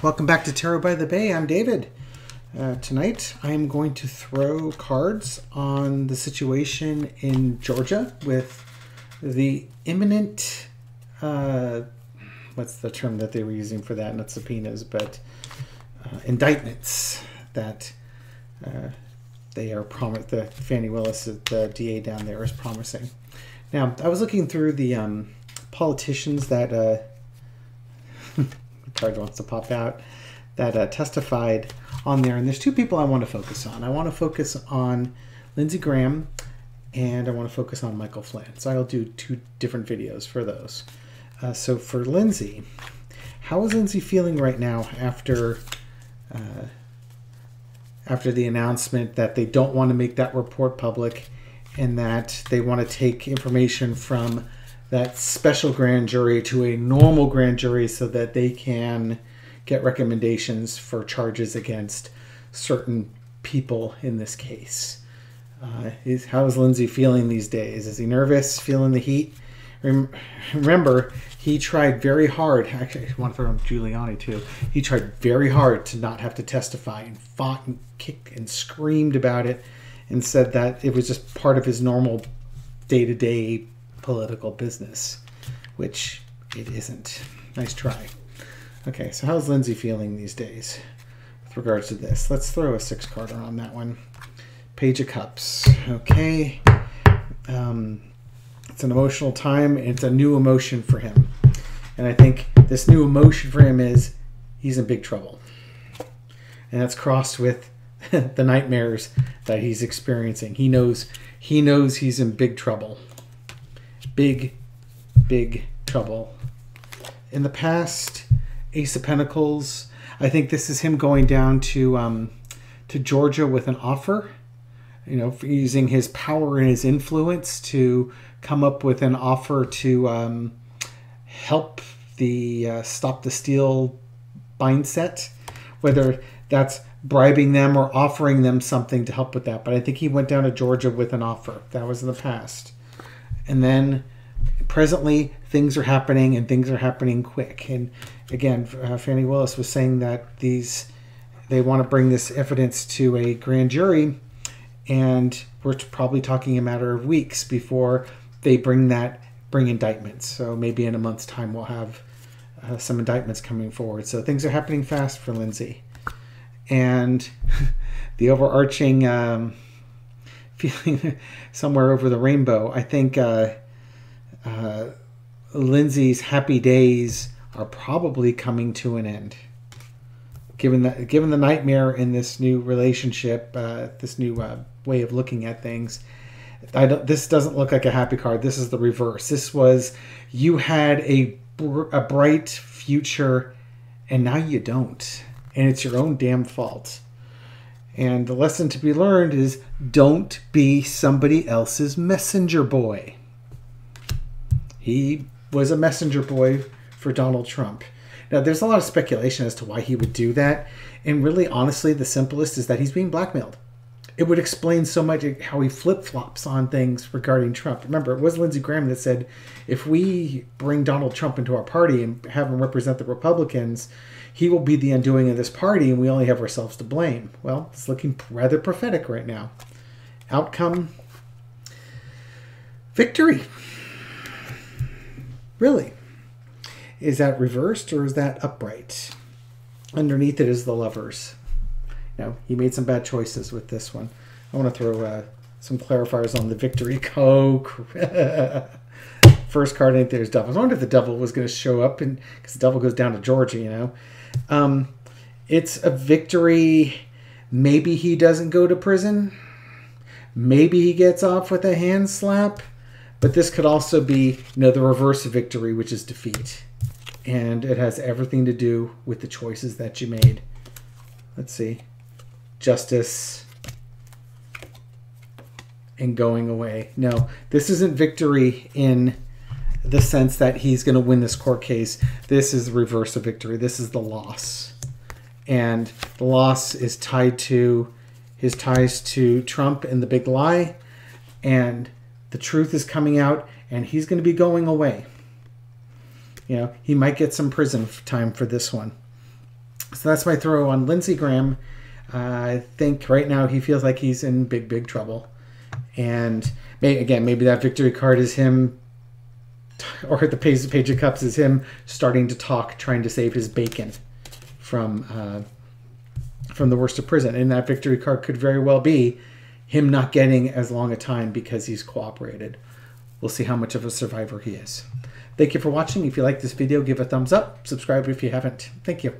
Welcome back to Tarot by the Bay. I'm David. Uh, tonight I am going to throw cards on the situation in Georgia with the imminent. Uh, what's the term that they were using for that? Not subpoenas, but uh, indictments that uh, they are promised. The Fani Willis, the DA down there, is promising. Now I was looking through the um, politicians that uh, card wants to pop out that uh, testified on there. And there's two people I want to focus on. I want to focus on Lindsey Graham and I want to focus on Michael Flynn. So I'll do two different videos for those. Uh, so for Lindsey, how is Lindsey feeling right now after uh, after the announcement that they don't want to make that report public and that they want to take information from that special grand jury to a normal grand jury so that they can get recommendations for charges against certain people in this case. Uh, is, how is Lindsey feeling these days? Is he nervous, feeling the heat? Rem- remember, he tried very hard. Actually, I want to throw him Giuliani too. He tried very hard to not have to testify and fought and kicked and screamed about it and said that it was just part of his normal day to day political business, which it isn't. Nice try. Okay, so how's Lindsey feeling these days with regards to this? Let's throw a six carder on that one. Page of Cups. Okay. Um, it's an emotional time. It's a new emotion for him. And I think this new emotion for him is he's in big trouble. And that's crossed with the nightmares that he's experiencing. He knows he knows he's in big trouble. Big, big trouble. In the past, Ace of Pentacles. I think this is him going down to um, to Georgia with an offer. You know, using his power and his influence to come up with an offer to um, help the uh, stop the steal mindset, whether that's bribing them or offering them something to help with that. But I think he went down to Georgia with an offer. That was in the past. And then presently things are happening and things are happening quick. And again, uh, Fani Willis was saying that these they want to bring this evidence to a grand jury, and we're probably talking a matter of weeks before they bring that bring indictments. So maybe in a month's time we'll have uh, some indictments coming forward. So things are happening fast for Lindsey, and the overarching um, feeling somewhere over the rainbow. I think. Uh, uh, Lindsey's happy days are probably coming to an end. Given the given the nightmare in this new relationship, uh, this new uh, way of looking at things, I don't, this doesn't look like a happy card. This is the reverse. This was you had a a bright future, and now you don't, and it's your own damn fault. And the lesson to be learned is don't be somebody else's messenger boy. He was a messenger boy for Donald Trump. Now, there's a lot of speculation as to why he would do that. And really, honestly, the simplest is that he's being blackmailed. It would explain so much how he flip flops on things regarding Trump. Remember, it was Lindsey Graham that said if we bring Donald Trump into our party and have him represent the Republicans, he will be the undoing of this party and we only have ourselves to blame. Well, it's looking rather prophetic right now. Outcome victory. Really? Is that reversed or is that upright? Underneath it is the lovers. Now, he made some bad choices with this one. I want to throw uh, some clarifiers on the victory. Oh, first card ain't there's devil. I wonder if the devil was going to show up, and because the devil goes down to Georgia, you know. Um, it's a victory. Maybe he doesn't go to prison. Maybe he gets off with a hand slap. But this could also be, you know, the reverse of victory, which is defeat. And it has everything to do with the choices that you made. Let's see. Justice and going away. No, this isn't victory in the sense that he's going to win this court case. This is the reverse of victory. This is the loss. And the loss is tied to his ties to Trump and the big lie and the truth is coming out and he's going to be going away. You know, he might get some prison time for this one. So that's my throw on Lindsey Graham. I think right now he feels like he's in big, big trouble. And may, again, maybe that victory card is him, or the page, page of cups is him starting to talk, trying to save his bacon from uh, from the worst of prison. And that victory card could very well be him not getting as long a time because he's cooperated. We'll see how much of a survivor he is. Thank you for watching. If you like this video, give a thumbs up. Subscribe if you haven't. Thank you.